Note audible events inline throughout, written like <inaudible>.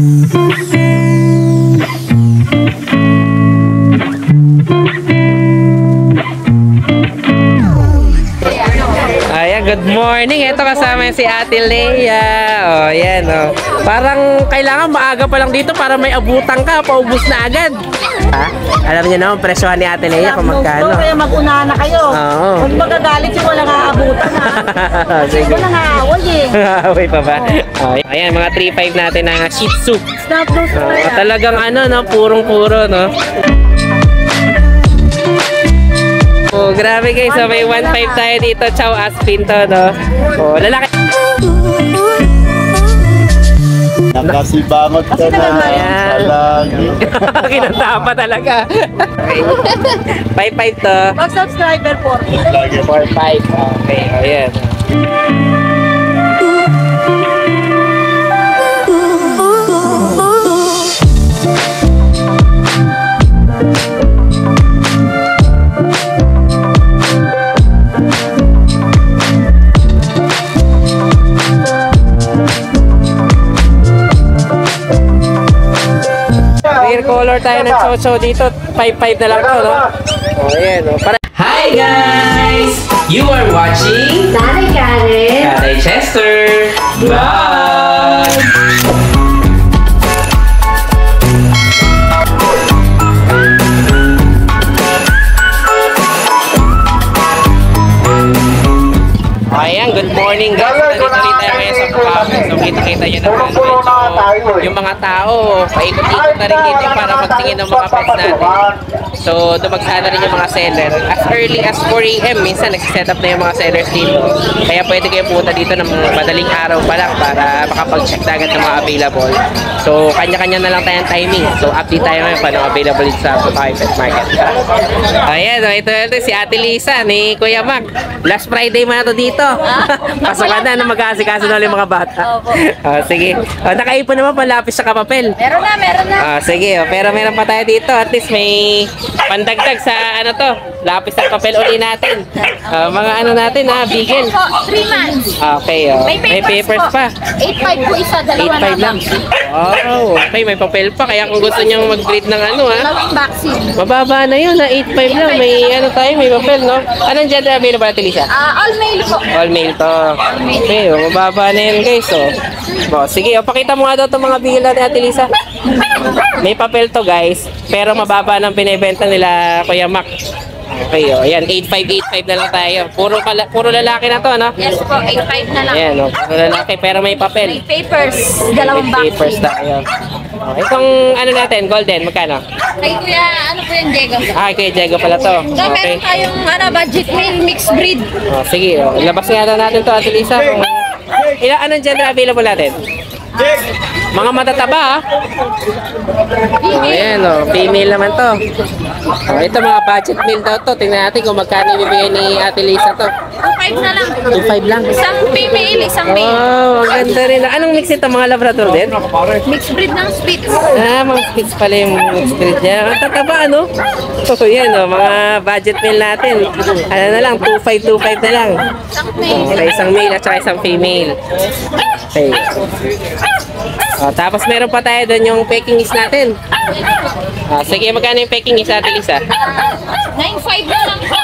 Thank you. Morning. Ito kasama si Ate Leia. Oh, yan oh. Parang kailangan maaga pa lang dito para may abutan ka, paubos na agad. Ha? Alam niyo naman presyohan ni Ate Leia kung magkano. Kaya mag-unahan na kayo. Oo. Huwag magagalit yung walang aabutan ha. <laughs> Sige. Walang aaway eh. <laughs> Away pa ba? Oh, ayan, mga 3.5 natin na Shih Tzu. Stop those Oh, talagang ano, no? Purong-puro, no? Oh, grabe guys. So, may 1.5 tayo dito. Chow Aspin to, no? Oh, lalaki. Nakasibangot ka na sa langit. Kinanta pa talaga. Okay. 5.5 to. Pag subscriber 40. Lagi 4.5. Okay, ayan. Clear color tayo ng chow dito. 5.5 na lang to, no? Oh, ayan, oh. Para Hi guys! You are watching Nanay Karen. Tatay Chester Vlog! Ayan, good morning guys. Nandito rin tayo ngayon sa Bukawi. So, kita-kita nyo naman yung mga tao. Paikot-ikot na rin dito para magtingin ng mga pets natin. So, dumagsana rin yung mga seller. As early as 4 a.m. Minsan, nagsiset up na yung mga sellers dito. Kaya pwede kayo pumunta dito ng madaling araw pa lang para makapag-check na agad ng mga available. So, kanya-kanya na lang tayong timing. So, update tayo ngayon paano available dito sa Bukawi Pet Market. Ayan, oh, ito, ito si Ate Lisa ni Kuya Mac. Last Friday mo na to dito. <laughs> Pasok ka na na mag-aasikaso na ulit mga bata. Ah, <laughs> sige. Oh, nakaipon naman palapis sa kapapel. Meron na, meron na. Ah, sige, oh, pero meron pa tayo dito. At least may pandagdag sa ano to, lapis at papel uli natin. Ah, mga ano natin ha, bigel. Po, 3 months. Okay, oh. May papers, pa. 8.5 po isa, dalawa 8.5 lang. Wow, okay, may papel pa. Kaya kung gusto niyang mag-breed ng ano ha, Dalawang vaccine. mababa na yun ha, 8.5 lang. May ano tayo, may papel, no? Anong gender available natin, Lisa? Ah, all male po. All male to. Okay, oh, mababa na yun guys, oh. Oh, sige, oh, pakita mo nga daw itong mga bigel natin, Ate Lisa. May papel to guys, pero mababa ng binibenta nila Kuya Mac. Okay, oh, ayan, 8585 na lang tayo. Puro, kala, puro lalaki na to, no? Yes po, 8.5 na lang. Ayan, oh, puro lalaki, pero may May papel. papers, dalawang May papers tayo. Oh, itong ano natin, golden, magkano? Kay kuya, ano po yung Diego? Ah, kay Diego pala to. So, Okay. meron tayong ano, budget meal mixed breed. Oh, sige, oh. labas nga daw natin to, Ate Lisa. Kung... Ilan, anong gender available natin? Mga matataba, ah. Oh, ayan, oh. Female naman to. Oh, ito mga budget meal daw to. Tingnan natin kung magkano ibibigay ni Ate Lisa to. 2.5 na lang. 2.5 lang. Isang female, isang male. Wow, ang ganda rin. Anong mix ito? Mga Labrador din? Mixed breed ng Spitz. Ah, mga spits pala yung mix breed niya. Ang tataba, ano? So, yan, oh, mga budget meal natin. Ano na lang, 2.5, 2.5 na lang. Isang male. Okay, isang male at saka isang female. Okay. Oh, tapos meron pa tayo doon yung Pekingese natin. Ah, sige, magkano yung Pekingese natin, Lisa? 9.5 na lang po.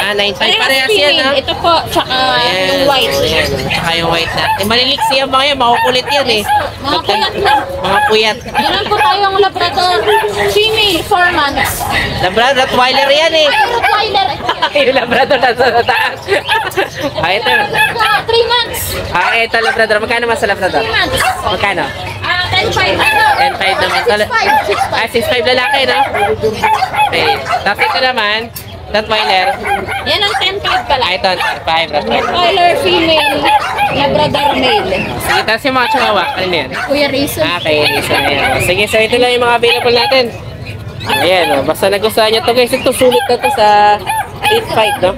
Ah, 9.5 Parehas yan, ha? female. Ito po, tsaka yung white. Ayan, tsaka yung white natin. Maliliks yan mga yan, makukulit yan eh. Mga puyat na. Mga puyat. Meron po tayong Labrador female, 4 months. Labrador, Rottweiler yan eh. Ay, Rottweiler. <laughs> yung Labrador nasa sa taas. <laughs> ah, ito. 3 months. Ah, ito Labrador. Magkano mas sa Labrador? 3 months. Magkano? Ah, 10.5 ano? 10.5 naman. Sa, 6.5. ah, 6.5 lalaki, no? Okay. Tapos ito naman, Rottweiler. Yan ang 10.5 pala. Ah, ito, 5 Rottweiler. Rottweiler female, Labrador male. Sige, tapos yung mga chihuahua. Ano na yan? Kuya Rizzo. Ah, okay. So, ayan. Sige, so ito lang yung mga available natin. Ayan, oh. basta nagustuhan nyo to guys. Ito sulit na to sa 8.5, no?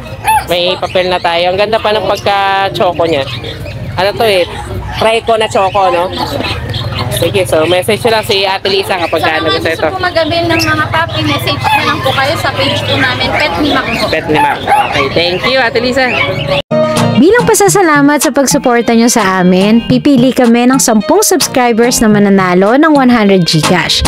May papel na tayo. Ang ganda pa ng pagka-choco niya. Ano to eh? Trico na choco, no? Sige, so message lang si Ate Lisa kapag Sa ano gusto gusto ito. po magabil ng mga puppy, message na lang po kayo sa page po namin, Pet ni Mac po. Pet ni Mac. Okay, thank you Ate Lisa. Bilang pasasalamat sa pagsuporta nyo sa amin, pipili kami ng 10 subscribers na mananalo ng 100 Gcash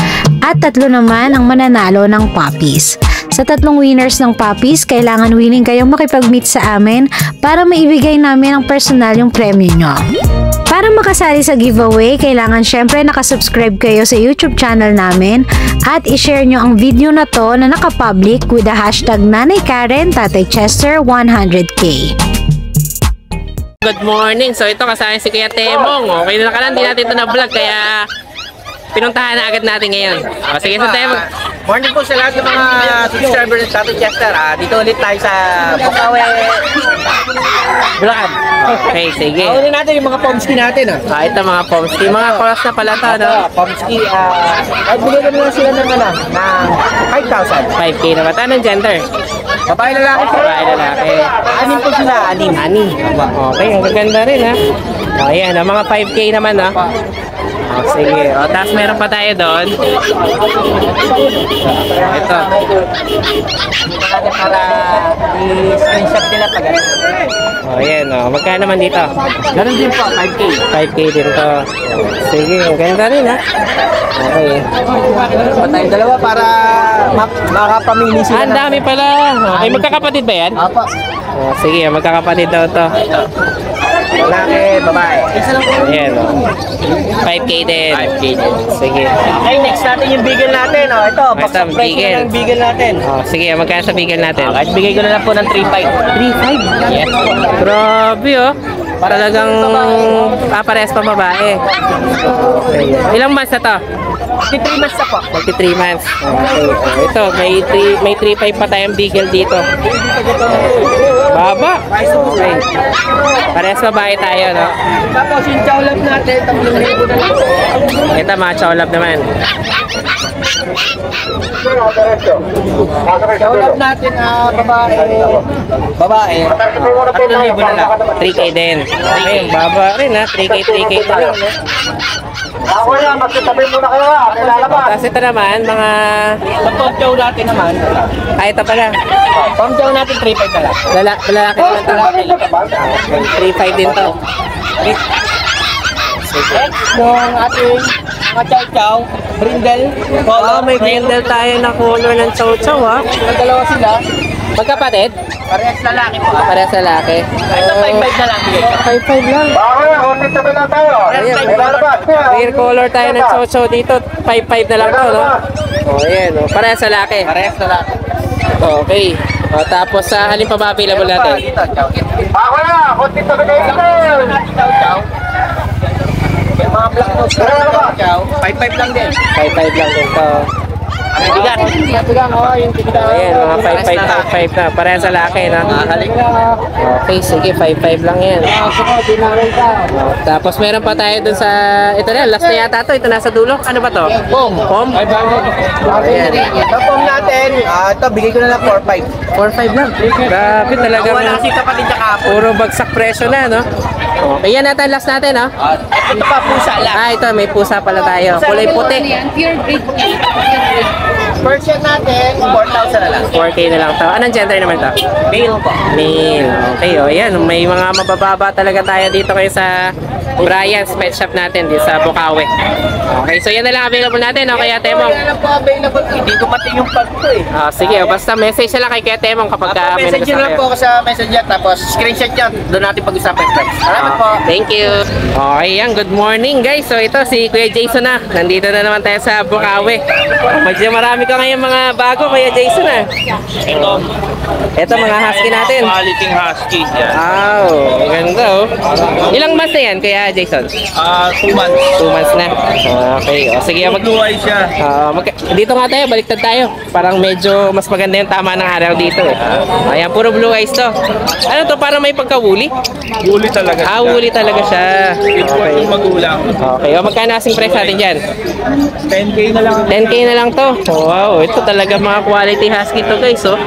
at tatlo naman ang mananalo ng puppies. Sa tatlong winners ng puppies, kailangan willing kayong makipag-meet sa amin para maibigay namin ang personal yung premyo nyo. Para makasali sa giveaway, kailangan syempre nakasubscribe kayo sa YouTube channel namin at i-share nyo ang video na to na nakapublic with the hashtag Nanay Karen Tatay Chester 100k. Good morning. So ito kasama si Kuya Temong. Okay na ka lang, di natin ito na-vlog kaya pinuntahan na agad natin ngayon. O, sige sa Temong. Morning po sa lahat ng mga subscribers ng Tatay Chester. Ah, dito ulit tayo sa Bukawe, Bulacan. Okay, sige. Kauli natin yung mga pomski natin. Ah. Ah, ito mga pomski. Mga cross na pala to, no? Ito, pomski, ah, ay bigyan ko na sila ng ano, ng 5,000. 5K naman. Anong gender? Babae lalaki. Babae, lalaki. Anim po sila, anim. Ani. Okay, ang gaganda rin, ha? O, ayan, ang mga 5K naman, ha? O, sige. O, tapos meron pa tayo doon. Ito. Para para i-screenshot nila pag ano. O, ayan, o. Magkano naman dito? Ganun din po, 5K. 5K din to. Sige, ang ganda rin, ha? Okay. Pa tayong dalawa para ma- makapamili Ah, sila. ang dami pala. Okay, magkakapatid ba yan? Apo. O, sige, magkakapatid daw to. Lalaki, babae. Ayan, o. 5K din. 5K din. Sige. Okay, next natin yung bigel natin. Oh, ito, Ito, baksak price na ng bigel natin. O, sige, magkano sa bigel natin? Kahit bigay ko na lang po ng 3.5. 3.5? Yes. Grabe oh. Talagang papares pa babae. Ilang months na to? 3 months na po. Magti 3 months. Okay. Oh, Ito, may 3 may 3.5 pa tayong bigel dito. Baba. Okay. Parehas babae tayo, no? Tapos yung chowlap natin, 3,000 na lang. Ito, mga chowlap naman. Chowlap natin, ah, babae. Babae. 3,000 na lang. 3K din. Okay, baba rin ha. 3K, 3K na lang. No? Ako na, magkitabi muna kayo ha. Lalabas. Tapos ito naman, mga... Chow natin naman. Ah, ito pala. Chow natin, 3,500 na lang. Lala, lalaki naman to. 3.5 din to. Next, yung ating mga chow chow, brindle, Oh, may brindle tayo na color ng chow-chow ha. Yung dalawa sila, Magkapatid? Parehas lalaki po. Ah, parehas lalaki. Ito, 5,500 na lang. 5.5 lang. Ayan, Clear color tayo ng chow-chow dito. 5.5 na lang to, no? Oh, ayan. Oh. Parehas lalaki. Parehas lalaki. Okay. Oh, tapos sa alin pa ba available natin? Dito, chow. Ako na, konti tabi kayo Chow chow. Yung mga black nose, chow chow, 5,500 lang din. 5.5 lang din to. Ang bigat. Bigat, oh, yung bigat. Ayan, mga 5.5, 5.5 na. Parehas lalaki, na. Halik na. Okay, sige. 5.5 lang yan. Ka. Tapos meron pa tayo dun sa... Ito na, last na yata to. Ito nasa dulo. Ano ba to? Boom. Pom? Ayan. Sa pom natin, ah, ito, bigay ko na lang 4,500. 4.5 lang. Grabe talaga. Wala kasi kapatid niya kahapon. Puro bagsak presyo na, no? Okay, yan natin. Last natin, no? Ah, ito pa, pusa lang. Ah, ito. May pusa pala tayo. Kulay puti. Pure breed yan. Pure breed. Version natin, 4,000 na lang. 4K na lang to. Anong gender naman to? Male po. Male. Okay, oh, yan. May mga mabababa talaga tayo dito kayo sa Brian's Pet Shop natin dito sa Bukawi. Okay, so yan na lang available natin, no? Kaya Temong. Kaya lang po available. Hindi ko pati yung pag ko eh. Ah, sige, oh, basta message na lang kay Kuya Temong kapag ka Ako, may message nyo lang po ako sa messenger tapos screenshot yan. Doon natin pag-usapan price. Salamat po. Thank you. Okay, yan. Good morning, guys. So, ito si Kuya Jason na. Nandito na naman tayo sa Bukawi. Medyo marami ka ngayon mga bago, Kuya Jason ah. Ito, Ito, mga husky natin. quality husky. Yan. Wow, ganda oh. Ilang months na yan, Kuya Jason? Ah, two months. Two months na. Okay, o sige, mag... Blue eye siya. Ah, magka- dito nga tayo, baliktad tayo. Parang medyo mas maganda yung tama ng araw dito eh. Ayan, puro blue eyes to. Ano to, parang may pagka-woolly? Woolly talaga Ah, siya. woolly talaga siya. Okay. magulang. Okay, o magkano asing price natin dyan? 10k na lang. 10k na lang to. Wow, ito talaga mga quality husky to guys, oh.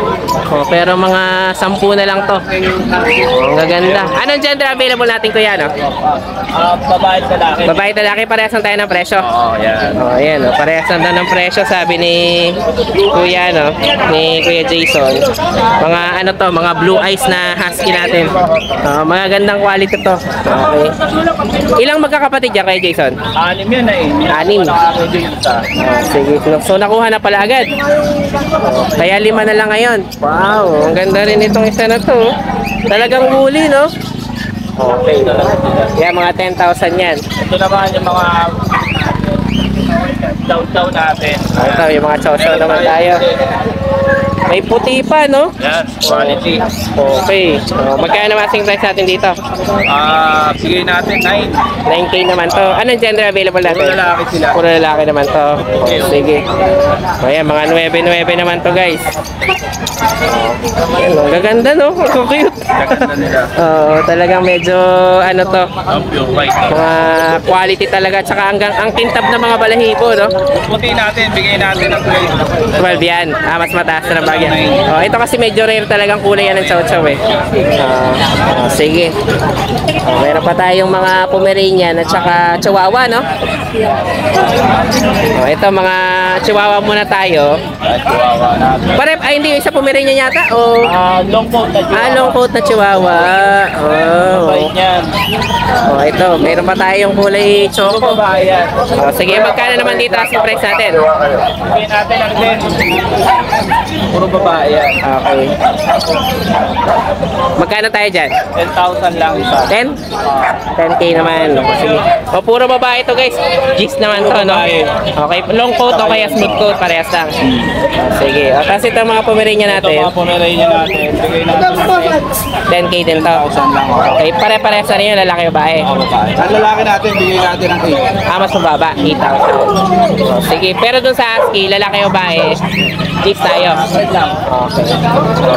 oh pero mga 10 na lang to. Oh, ang gaganda. Anong gender available natin kuya, no? Ah, babae at lalaki. Babae at lalaki, parehas lang tayo ng presyo. Oo, yan. Oh, ayan, oh. parehas lang daw ng presyo, sabi ni Kuya, no? Ni Kuya Jason. Mga ano to, mga blue eyes na husky natin. Oh, mga gandang quality to. Okay. Ilang magkakapatid yan kay Jason? Anim yan eh. Anim. Oh, sige. So, nakuha na pala agad. Oh, kaya lima na lang ngayon. Wow, ang ganda rin itong isa na to. Talagang huli, no? Okay. Yan, mga 10,000 yan. Ito naman yung mga down-down natin. Ito, yung mga chow-chow naman tayo. May puti pa, no? Yan, quality. Okay. Oh, magkano naman asking price natin dito? Ah, sige natin, 9. 9K naman to. Anong gender available natin? Puro lalaki sila. Puro lalaki naman to. Oh, sige. O yan, mga 9-9 naman to guys. Ayan, gaganda no? Ang cute. Gaganda nila. Oo, talagang medyo ano to, pure white. mga quality talaga. Tsaka hanggang ang kintab ng mga balahibo, no? Puti natin, bigay natin ng 12. 12 yan. Ah, mas mataas na ng bagyan. Oh, ito kasi medyo rare talagang kulay yan ng chow chow eh. Ah, ah, sige. Oh, meron pa tayong mga Pomeranian at saka Chihuahua, no? Oh, ito mga Chihuahua muna tayo. Chihuahua natin. Pare, ay hindi, isa Pomeranian yata? O, Ah, long coat na ah, long coat na Chihuahua. Oh, White yan. oh, ito, meron pa tayong kulay choco. Oh, sige, magkano naman dito asking price natin? Bigay natin ng 10. Puro babae yan. Okay. Magkano tayo dyan? 10,000 lang isa. 10? 10k naman. Sige. O, puro babae to guys. Jigs naman to, no? Okay, long coat o kaya smooth coat, parehas lang. Sige. O, tapos ito mga Pomeranian Ito natin. mga Pomeranian natin. Bigay natin ng 10k din to. 10,000 lang. Okay, pare-parehas na rin yung lalaki o babae. Mga babae. Ang lalaki natin, bigay natin ng 8. Ah, mas mababa. 8,000. O, Sige, pero dun sa ASCII, lalaki o babae, jigs tayo. Okay.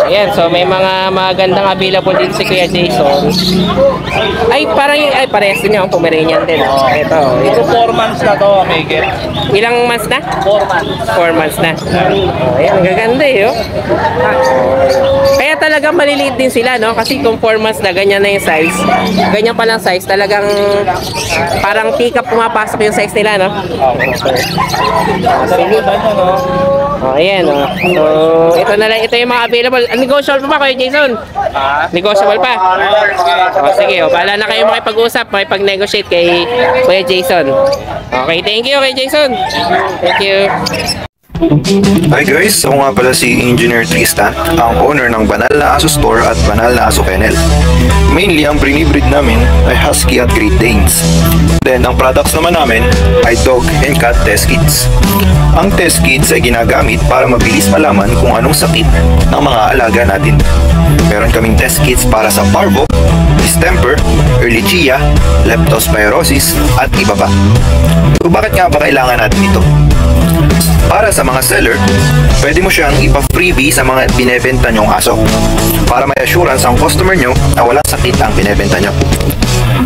Ayan, so may mga magandang available dito si Kuya Jason. Ay, parang yung, ay, parehas din yung Pomeranian din. Oh, ito. Puro 4 months na to, it. Ilang months na? 4 months. 4 months na. Oh, ayan, ang gaganda eh, oh. Kaya talagang maliliit din sila, no? Kasi kung 4 months na, ganyan na yung size. Ganyan pa lang size, talagang parang pick up pumapasok yung size nila, no? Sige. Nyo, no? Oh, ayan, oh. So, ito na lang, ito yung mga available. Ah, Negotiable pa ba kayo, Jason? Ha? Negotiable pa? Oh, sige, oh, bahala na kayo makipag-usap, makipag-negotiate kay Kuya Jason. Okay, thank you kay Jason. Thank you. Hi guys, ako nga pala si Engineer Tristan, ang owner ng Banal na Aso Store at Banal na Aso Kennel. Mainly, ang brinibreed namin ay Husky at Great Danes. Then, ang products naman namin ay Dog and Cat Test Kits. Ang test kits ay ginagamit para mabilis malaman kung anong sakit ng mga alaga natin. Meron kaming test kits para sa parvo, distemper, ehrlichia, leptospirosis, at iba pa. So bakit nga ba kailangan natin ito? Para sa mga seller, pwede mo siyang ipa-freebie sa mga binebenta nyong aso para may assurance ang customer nyo na walang sakit ang binebenta nyo.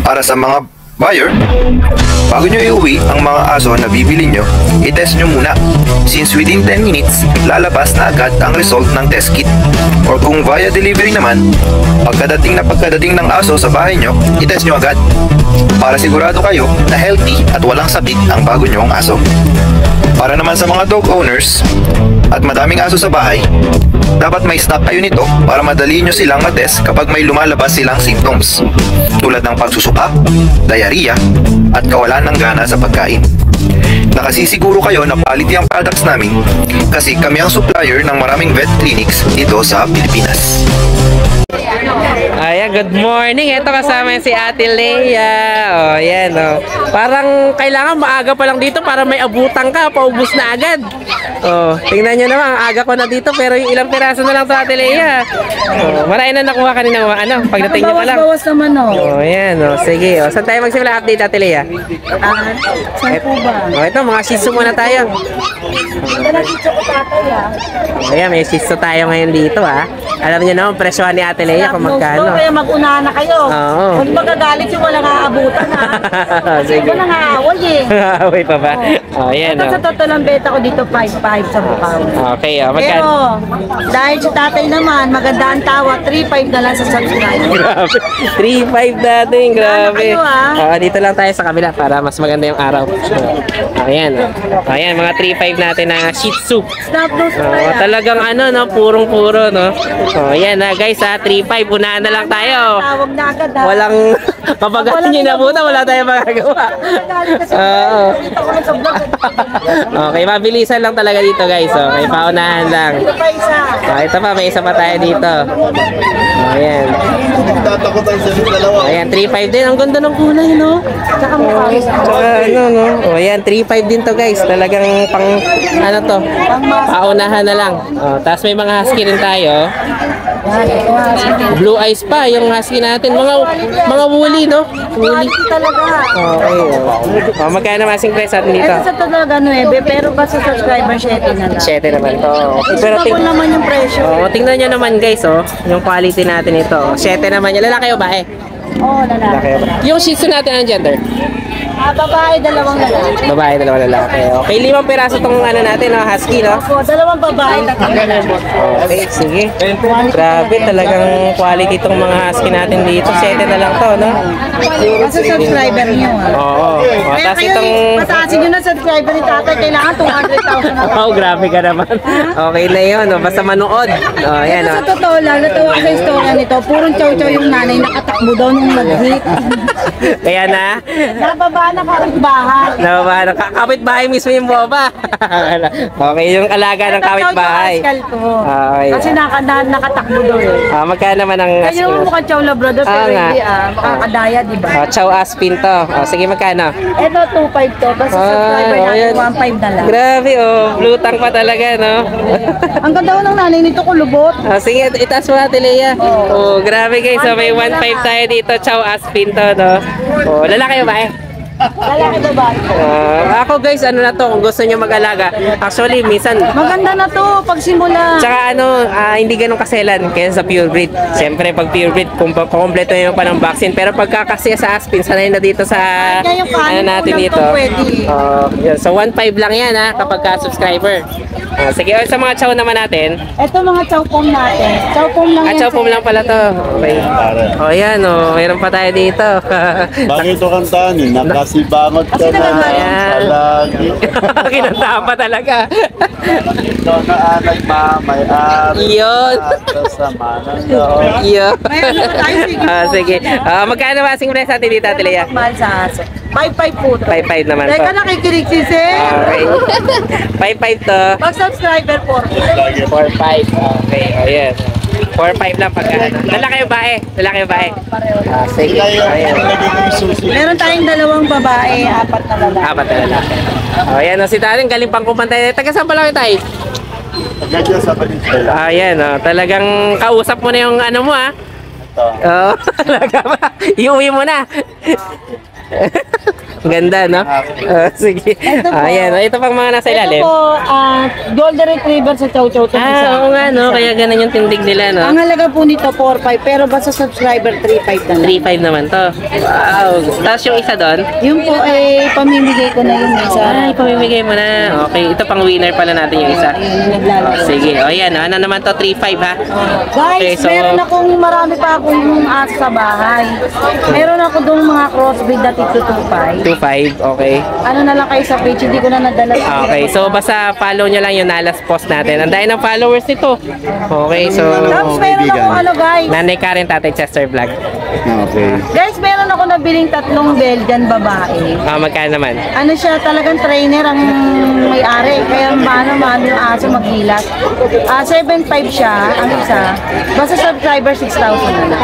Para sa mga buyer, bago nyo iuwi ang mga aso na bibili nyo, i-test nyo muna since within 10 minutes, lalabas na agad ang result ng test kit. Or kung via delivery naman, pagkadating na pagkadating ng aso sa bahay nyo, i-test nyo agad para sigurado kayo na healthy at walang sakit ang bago nyong aso. Para naman sa mga dog owners at madaming aso sa bahay, dapat may stock kayo nito para madali nyo silang matest kapag may lumalabas silang symptoms tulad ng pagsusuka, diarrhea, at kawalan ng gana sa pagkain. Nakasisiguro kayo na quality ang products namin kasi kami ang supplier ng maraming vet clinics dito sa Pilipinas. Ayan, good morning. Ito kasama si Ate Leia. Oh, yan, oh. Parang kailangan maaga pa lang dito para may abutan ka, paubos na agad. Oh, tingnan nyo naman, aga ko na dito pero yung ilang piraso na lang to Ate Leia. Oh, marami na nakuha kanina mga ano, pagdating nyo pa lang. Bawas naman oh. Oh, yan, oh. Sige, oh. Saan tayo magsimula update Ate Leia? Ah, saan po ba? Oh, ito, mga shih tzu muna tayo. Na dito ko tatay ah. Oh, ayan, may shih tzu tayo ngayon dito, ah. Alam niyo naman, presyohan ni Ate Leia kung No magkano. kaya mag-unahan na kayo. Oo. Huwag magagalit yung walang aabutan ha. <laughs> Sige. Walang aaway eh. <laughs> Away pa ba? Oh, yan oh. Sa totoo lang beta ko dito 5-5 sa Bukawi. Okay, oh, Pero magkano? dahil si tatay naman, maganda ang tawa, 3-5 na lang sa subscribe. <laughs> Grabe. 3.5 natin, grabe. kayo, ah. Oh, dito lang tayo sa kabila para mas maganda yung araw. Oh, ayan. Oh. Ayan, mga 3.5 natin na Shih Tzu. Snap those Oh, talagang ano, no, purong-puro, no. Oh, ayan na, guys, ha, 3.5, unahan na lang tayo. Tawag na agad ha. Walang mapagatin nyo na muna, wala tayong magagawa. Oo. <laughs> Okay, mabilisan lang talaga dito, guys. Okay, paunahan lang. Oh, ito pa, may isa pa tayo dito. Oh, ayan. Ayan, 3.5 din. Ang ganda ng kulay, no? Tsaka mukha. Ano, no? O, ayan, 3.5 din to, guys. Talagang pang, ano to, paunahan na lang. O, tapos may mga husky rin tayo. Blue eyes pa, yung husky natin. Mga, mga woolly, no? Woolly. Talaga. Okay, o. O, magkano masing price natin dito? Ito sa talaga 9, pero pa sa subscriber 7 na lang. 7 naman to. Okay, pero ting naman yung presyo. Oh, tingnan nyo naman guys, oh. Yung quality natin ito. 7 naman yan. Lalaki o bae? Oo, lalaki. Lalaki? Yung shih tzu natin ang gender? Ah, babae, dalawang lalaki. Babae, dalawa lalaki. Okay, limang piraso tong ano natin, no? husky, no? Opo, dalawang babae, tatlong lalaki. Okay, sige. Grabe, talagang quality tong mga husky natin dito. 7 na lang to, no? Basta subscriber nyo ah. Oo. Oh, Kaya tapos kayo, itong... pataasin nyo na subscriber ni tatay, kailangan 200,000 na. Oh, grabe ka naman. Okay na yun, no? basta manood. Oh, yan, no? sa totoo lang, natuwa sa istorya nito, purong chow-chow yung nanay nakatakbo daw nung nag-hit. <laughs> Kaya na, Nababa na kapitbahay. Nababa na kapitbahay mismo yung boba. <laughs> okay, yung alaga ng Ito, kapitbahay. Pascal ko. Okay. Kasi naka, na, nakatakbo daw eh. Ah, magkano naman ang Kaya yung aspin? mukhang chow labrador, Ah, pero nga. hindi ah, makakadaya, di ba? Oh, chow aspin to. Oh, sige, magkano? Ito, 2.5 to. Basta Ah, subscriber oh, natin, yan. 1.5 na lang. Grabe, oh. Blue tank pa talaga, no? Ang ganda ko ng nanay nito, kulubot. oh, sige, itaas mo natin, Leia. Oh, grabe guys. So, may 1.5 tayo dito. Chow aspin to, no? Oh, lalaki ba eh? Lalaki babae. Ah, ako guys, ano na to, kung gusto nyo mag-alaga. Actually, minsan, Maganda na to, pagsimula. Tsaka ano, ah, hindi ganun kaselan kaya sa pure breed. Siyempre, pag pure breed, kung kompleto nyo pa ng vaccine. Pero pagka kasi sa Aspin, sanay na dito sa kanin ano natin ko dito. to pwede. Oh, yun. So, 1.5 lang yan ha, kapag ka subscriber. Ah, sige, oh, sa mga chow naman natin. Ito mga chow pom natin. Chow pom lang Ah, yan. chow pom lang pala to. Okay. Oh, yan oh. Mayroon pa tayo dito. <laughs> Bakit ito kantaan eh? Nakasibangot ka na. Palagi. <laughs> Kinantahan pa talaga. Ito na anay mamay ari. Yun. Ata sa manang loob. Yun. Ano po. Ah, sige. Ah, magkano masing price natin dito, Ate Lea? Mahal sa aso. 5.5 po to. 5.5 naman Teka, <laughs> to. nakikinig si Sir. Okay. 5.5 to. Pag subscriber po. 4.5. Okay, ayan. 4.5 lang pagka ano. Lalaki yung bae. Lalaki yung bae. Ah, sige. Meron tayong dalawang babae, apat na lalaki. Apat na lalaki. Oh, ayan. Oh, si Taring galing pang kumpantay. Taga saan pala kayo tayo? Ganyan sa Valenzuela. Ayan, oh. Talagang kausap mo na yung ano mo, ah. Ito. Oo, <laughs> talaga ba? Iuwi mo na. <laughs> Ganda, no? Ah, sige. Ito po. Ayan, oh, ito pang mga nasa ilalim. Ito po, ah, golden retriever sa chow chow. Ah, oo nga, no? Kaya ganun yung tindig nila, no? Ang halaga po nito 4.5 pero basta subscriber 3.5 na lang. 3.5 naman to. Wow. Tapos yung isa doon? Yung po ay pamimigay ko na yung isa. Ay, pamimigay mo na. Okay, ito pang winner pala natin yung isa. Oh, sige. O yan, ano naman to? 3.5 ha? Guys, Okay, so- meron akong marami pa akong aso sa bahay. Meron ako doon mga crossbreed na tig 2.5. 2.5, okay. Ano na lang kayo sa page, hindi ko na nadala. sa- Okay, so basta follow nyo lang yung Nalas post natin. Ang dahil ng followers nito. Okay, so... Tapos meron ako ano guys. Nanay Karen, Tatay Chester Vlog. Okay. Guys, meron ako nabiling tatlong Belgian babae. Ah, magkano naman? Ano siya, talagang trainer ang may-ari. Kaya maano maano yung aso maghilat. Ah, 7.5 siya, ang isa. Basta subscriber 6,000 na lang.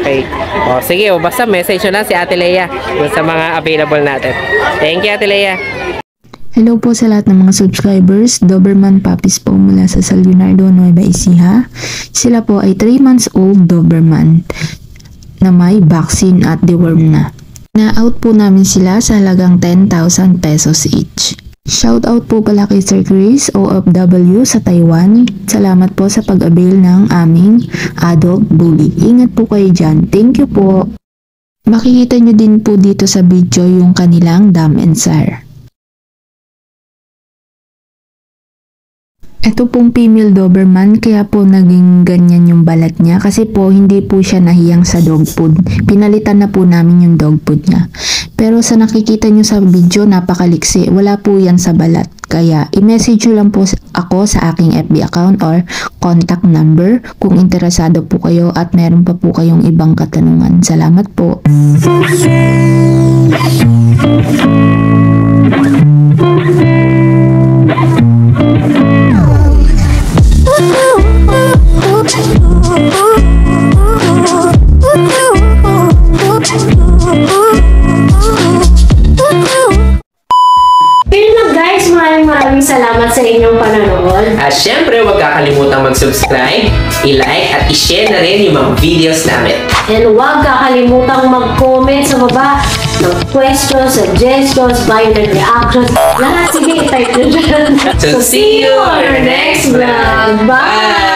Okay. O, sige, o, basta message nyo lang si Ate Lea dun sa mga available natin. Thank you, Ate Lea. Hello po sa lahat ng mga subscribers. Doberman puppies po mula sa San Leonardo, Nueva Ecija. Sila po ay 3 months old Doberman na may vaccine at deworm na. Na-out po namin sila sa halagang 10,000 pesos each. Shoutout po pala kay Sir Chris, OFW sa Taiwan. Salamat po sa pag-avail ng aming adult bully. Ingat po kayo dyan. Thank you po. Makikita nyo din po dito sa video yung kanilang dam and sire. Ito pong female Doberman kaya po naging ganyan yung balat niya kasi po hindi po siya nahiyang sa dog food. Pinalitan na po namin yung dog food niya. Pero sa nakikita nyo sa video napakaliksi, wala po yan sa balat. Kaya i-message nyo lang po ako sa aking FB account or contact number kung interesado po kayo at meron pa po kayong ibang katanungan. Salamat po. Yun mag-subscribe, i-like at i-share na rin yung mga videos namin. And huwag kakalimutan mag-comment sa baba ng questions, suggestions, violent reactions. Lahat sige, i-type nyo dyan. So, see you on our next vlog.